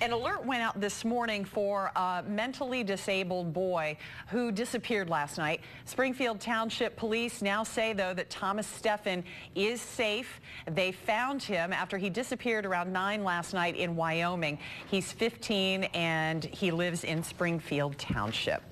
An alert went out this morning for a mentally disabled boy who disappeared last night. Springfield Township Police now say, though, that Thomas Steffen is safe. They found him after he disappeared around 9 last night in Wyoming. He's 15 and he lives in Springfield Township.